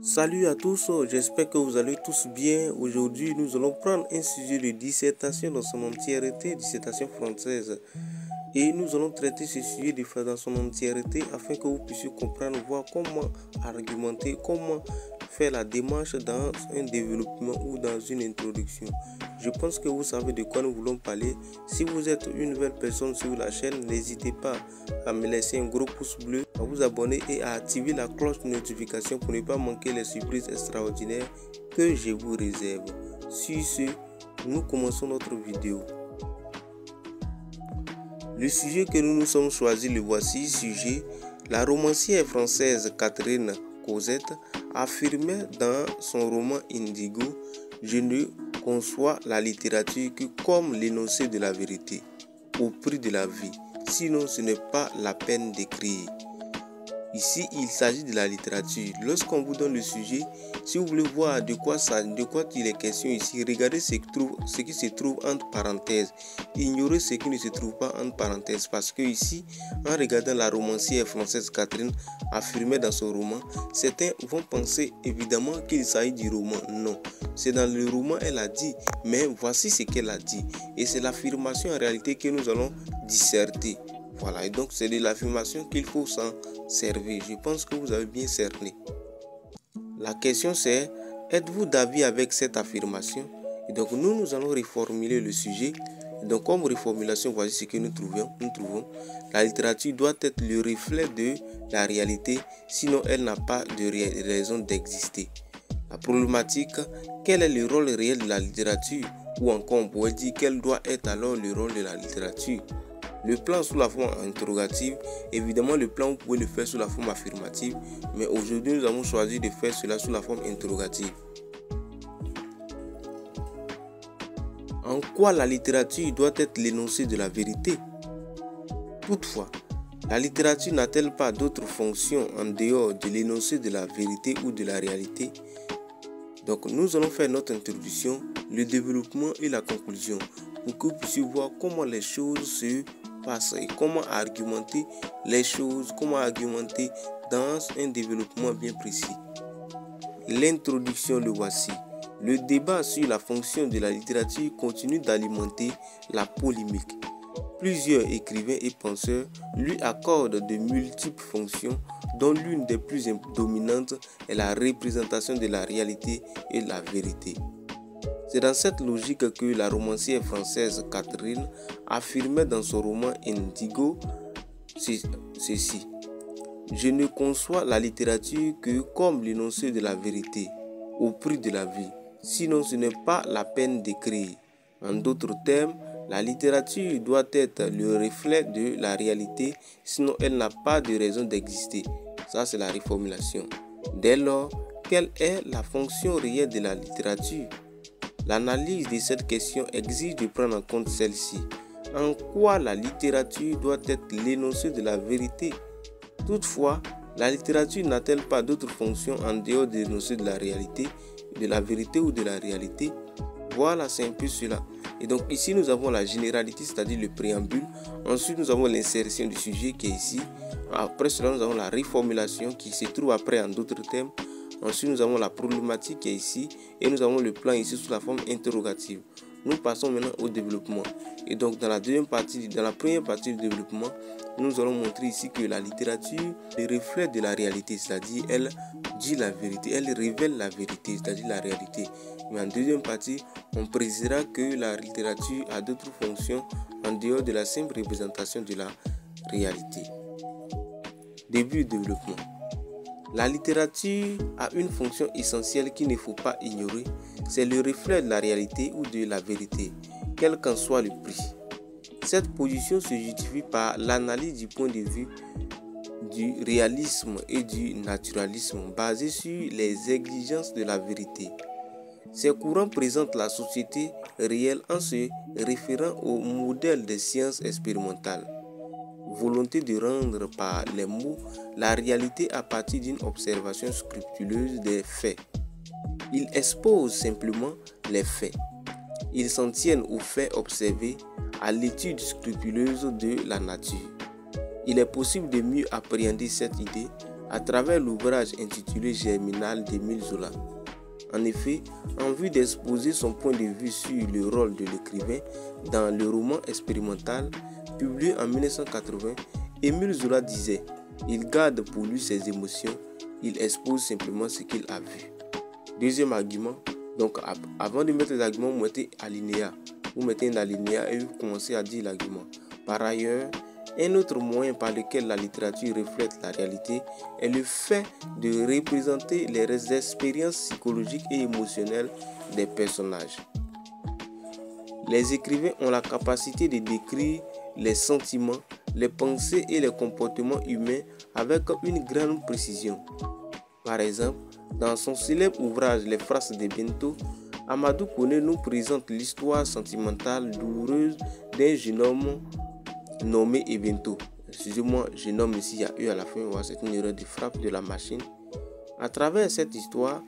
Salut à tous, j'espère que vous allez tous bien. Aujourd'hui, nous allons prendre un sujet de dissertation dans son entièreté, dissertation française. Et nous allons traiter ce sujet dans son entièreté afin que vous puissiez comprendre, voir comment argumenter, comment faire la démarche dans un développement ou dans une introduction. Je pense que vous savez de quoi nous voulons parler. Si vous êtes une nouvelle personne sur la chaîne, n'hésitez pas à me laisser un gros pouce bleu, à vous abonner et à activer la cloche de notification pour ne pas manquer les surprises extraordinaires que je vous réserve. Sur ce, nous commençons notre vidéo. Le sujet que nous nous sommes choisis, le voici, sujet, la romancière française Catherine Cosette affirmait dans son roman Indigo Je ne conçois la littérature que comme l'énoncé de la vérité, au prix de la vie, sinon ce n'est pas la peine d'écrire. Ici, il s'agit de la littérature. Lorsqu'on vous donne le sujet, si vous voulez voir de quoi, ça, de quoi il est question ici, regardez ce qui, se trouve entre parenthèses. Ignorez ce qui ne se trouve pas entre parenthèses. Parce que ici, en regardant la romancière française Catherine affirmée dans son roman, certains vont penser évidemment qu'il s'agit du roman. Non, c'est dans le roman elle a dit, mais voici ce qu'elle a dit. Et c'est l'affirmation en réalité que nous allons disserter. Voilà, et donc c'est de l'affirmation qu'il faut s'en servir. Je pense que vous avez bien cerné. La question c'est, êtes-vous d'avis avec cette affirmation? Et donc nous, nous allons reformuler le sujet. donc comme reformulation, voici ce que nous trouvons. Nous trouvons. La littérature doit être le reflet de la réalité, sinon elle n'a pas de raison d'exister. La problématique, quel est le rôle réel de la littérature? Ou encore on pourrait dire quel doit être alors le rôle de la littérature? Le plan sous la forme interrogative, évidemment le plan vous pouvez le faire sous la forme affirmative, mais aujourd'hui nous avons choisi de faire cela sous la forme interrogative. En quoi la littérature doit être l'énoncé de la vérité? Toutefois, la littérature n'a-t-elle pas d'autres fonctions en dehors de l'énoncé de la vérité ou de la réalité? Donc nous allons faire notre introduction, le développement et la conclusion pour que vous puissiez voir comment les choses se et comment argumenter les choses, comment argumenter dans un développement bien précis. L'introduction le voici. Le débat sur la fonction de la littérature continue d'alimenter la polémique. Plusieurs écrivains et penseurs lui accordent de multiples fonctions dont l'une des plus dominantes est la représentation de la réalité et de la vérité. C'est dans cette logique que la romancière française Catherine affirmait dans son roman Indigo ceci. Je ne conçois la littérature que comme l'énoncé de la vérité, au prix de la vie, sinon ce n'est pas la peine d'écrire. En d'autres termes, la littérature doit être le reflet de la réalité, sinon elle n'a pas de raison d'exister. Ça, c'est la reformulation. Dès lors, quelle est la fonction réelle de la littérature? L'analyse de cette question exige de prendre en compte celle-ci. En quoi la littérature doit être l'énoncé de la vérité? Toutefois, la littérature n'a-t-elle pas d'autres fonctions en dehors de l'énoncé de la réalité, de la vérité ou de la réalité? Voilà, c'est un peu cela. Et donc ici, nous avons la généralité, c'est-à-dire le préambule. Ensuite, nous avons l'insertion du sujet qui est ici. Après cela, nous avons la reformulation qui se trouve après en d'autres termes. Ensuite, nous avons la problématique qui est ici et nous avons le plan ici sous la forme interrogative. Nous passons maintenant au développement. Et donc, dans la deuxième partie, dans la première partie du développement, nous allons montrer ici que la littérature est le reflet de la réalité, c'est-à-dire elle dit la vérité, elle révèle la vérité, c'est-à-dire la réalité. Mais en deuxième partie, on précisera que la littérature a d'autres fonctions en dehors de la simple représentation de la réalité. Début développement. La littérature a une fonction essentielle qu'il ne faut pas ignorer, c'est le reflet de la réalité ou de la vérité, quel qu'en soit le prix. Cette position se justifie par l'analyse du point de vue du réalisme et du naturalisme basé sur les exigences de la vérité. Ces courants présentent la société réelle en se référant au modèle des sciences expérimentales volonté de rendre par les mots la réalité à partir d'une observation scrupuleuse des faits. Ils exposent simplement les faits. Ils s'en tiennent aux faits observés, à l'étude scrupuleuse de la nature. Il est possible de mieux appréhender cette idée à travers l'ouvrage intitulé Germinal d'Émile Zola. En effet, en vue d'exposer son point de vue sur le rôle de l'écrivain dans le roman expérimental publié en 1980, Émile Zola disait Il garde pour lui ses émotions, il expose simplement ce qu'il a vu. Deuxième argument, donc avant de mettre les arguments, vous mettez alinéa. Vous mettez un alinéa et vous commencez à dire l'argument. Par ailleurs, un autre moyen par lequel la littérature reflète la réalité est le fait de représenter les expériences psychologiques et émotionnelles des personnages. Les écrivains ont la capacité de décrire les sentiments, les pensées et les comportements humains avec une grande précision. Par exemple, dans son célèbre ouvrage Les phrases de Bento, Amadou Kone nous présente l'histoire sentimentale douloureuse d'un jeune homme nommé Evento. Excusez-moi, je nomme ici, il y a eu à la fin, c'est une erreur de frappe de la machine. À travers cette histoire,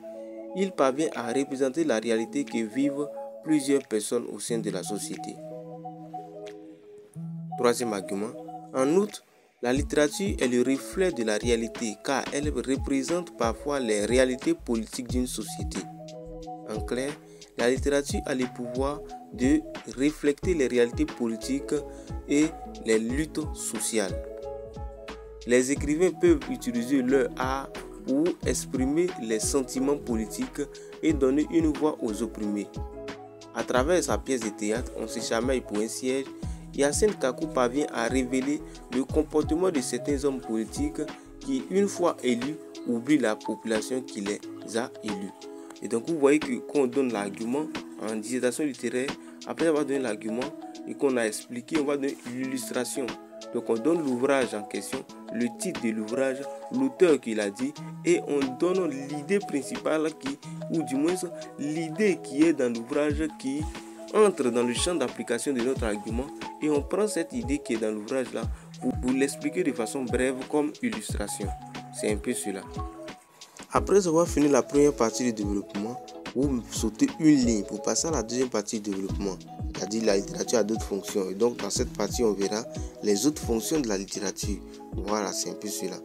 il parvient à représenter la réalité que vivent plusieurs personnes au sein de la société. Troisième argument. En outre, la littérature est le reflet de la réalité car elle représente parfois les réalités politiques d'une société. En clair, la littérature a le pouvoir de refléter les réalités politiques et les luttes sociales. Les écrivains peuvent utiliser leur art pour exprimer les sentiments politiques et donner une voix aux opprimés. À travers sa pièce de théâtre On se chamaille pour un siège, Yassine Kakou parvient à révéler le comportement de certains hommes politiques qui, une fois élus, oublient la population qui les a élus. Et donc vous voyez que quand on donne l'argument en dissertation littéraire, après avoir donné l'argument et qu'on a expliqué, on va donner l'illustration. Donc on donne l'ouvrage en question, le titre de l'ouvrage, l'auteur qui l'a dit, et on donne l'idée principale qui, ou du moins l'idée qui est dans l'ouvrage qui entre dans le champ d'application de notre argument et on prend cette idée qui est dans l'ouvrage là pour, pour l'expliquer de façon brève comme illustration. C'est un peu cela. Après avoir fini la première partie du développement, vous sautez une ligne pour passer à la deuxième partie du développement, c'est-à-dire la littérature a d'autres fonctions. Et donc dans cette partie, on verra les autres fonctions de la littérature. Voilà, c'est un peu cela.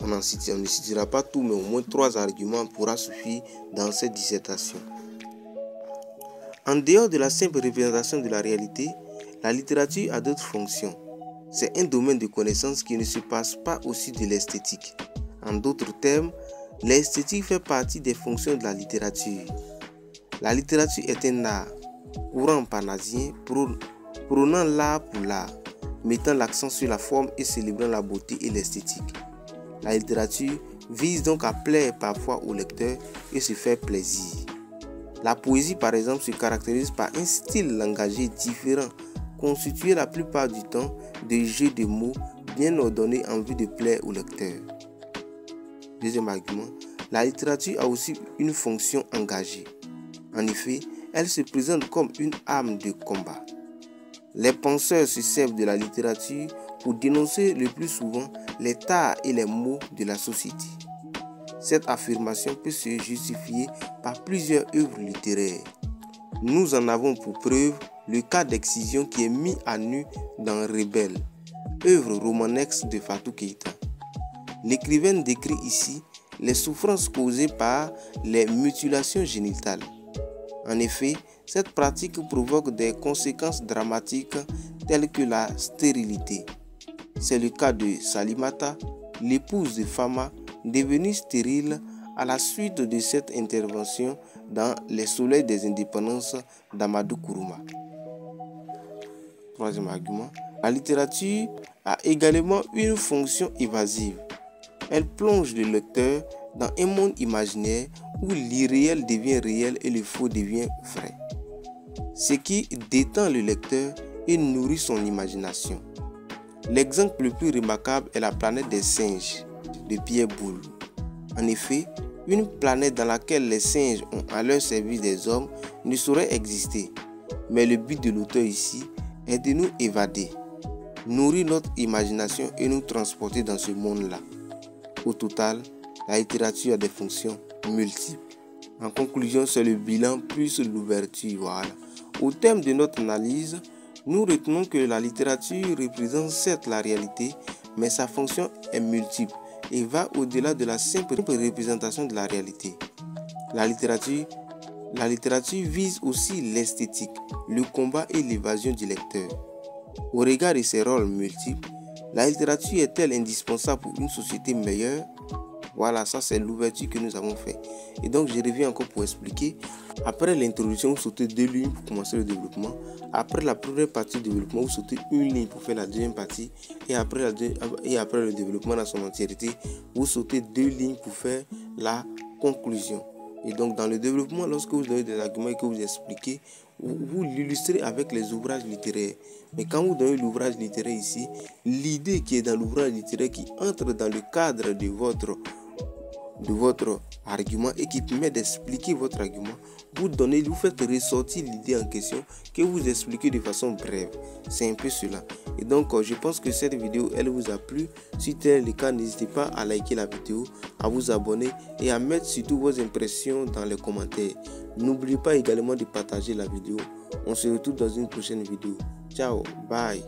On, on ne citera pas tout, mais au moins trois arguments pourra suffire dans cette dissertation. En dehors de la simple représentation de la réalité, la littérature a d'autres fonctions. C'est un domaine de connaissance qui ne se passe pas aussi de l'esthétique. En d'autres termes, L'esthétique fait partie des fonctions de la littérature. La littérature est un art courant panasien prônant l'art pour l'art, mettant l'accent sur la forme et célébrant la beauté et l'esthétique. La littérature vise donc à plaire parfois au lecteur et se faire plaisir. La poésie, par exemple, se caractérise par un style langagé différent, constitué la plupart du temps de jeux de mots bien ordonnés en vue de plaire au lecteur. Deuxième argument, la littérature a aussi une fonction engagée. En effet, elle se présente comme une arme de combat. Les penseurs se servent de la littérature pour dénoncer le plus souvent les tares et les maux de la société. Cette affirmation peut se justifier par plusieurs œuvres littéraires. Nous en avons pour preuve le cas d'excision qui est mis à nu dans Rebelle, œuvre romanesque de Fatou Keita. L'écrivain décrit ici les souffrances causées par les mutilations génitales. En effet, cette pratique provoque des conséquences dramatiques telles que la stérilité. C'est le cas de Salimata, l'épouse de Fama, devenue stérile à la suite de cette intervention dans les soleils des indépendances d'Amadou Kourouma. Troisième argument, la littérature a également une fonction évasive. Elle plonge le lecteur dans un monde imaginaire où l'irréel devient réel et le faux devient vrai. Ce qui détend le lecteur et nourrit son imagination. L'exemple le plus remarquable est la planète des singes de Pierre Boulle. En effet, une planète dans laquelle les singes ont à leur service des hommes ne saurait exister. Mais le but de l'auteur ici est de nous évader, nourrir notre imagination et nous transporter dans ce monde-là. Au total, la littérature a des fonctions multiples. En conclusion, c'est le bilan plus l'ouverture. Au terme de notre analyse, nous retenons que la littérature représente certes la réalité, mais sa fonction est multiple et va au-delà de la simple représentation de la réalité. La littérature, la littérature vise aussi l'esthétique, le combat et l'évasion du lecteur. Au regard de ses rôles multiples, la littérature est-elle indispensable pour une société meilleure Voilà, ça c'est l'ouverture que nous avons fait. Et donc je reviens encore pour expliquer. Après l'introduction, vous sautez deux lignes pour commencer le développement. Après la première partie du développement, vous sautez une ligne pour faire la deuxième partie. Et après, la et après le développement dans son entièreté, vous sautez deux lignes pour faire la conclusion. Et donc dans le développement, lorsque vous donnez des arguments et que vous expliquez, vous, l'illustrez avec les ouvrages littéraires. Mais quand vous donnez l'ouvrage littéraire ici, l'idée qui est dans l'ouvrage littéraire qui entre dans le cadre de votre de votre argument et qui permet d'expliquer votre argument, vous donnez, vous faites ressortir l'idée en question que vous expliquez de façon brève. C'est un peu cela. Et donc, euh, je pense que cette vidéo, elle vous a plu. Si tel est le cas, n'hésitez pas à liker la vidéo, à vous abonner et à mettre surtout vos impressions dans les commentaires. N'oubliez pas également de partager la vidéo. On se retrouve dans une prochaine vidéo. Ciao, bye.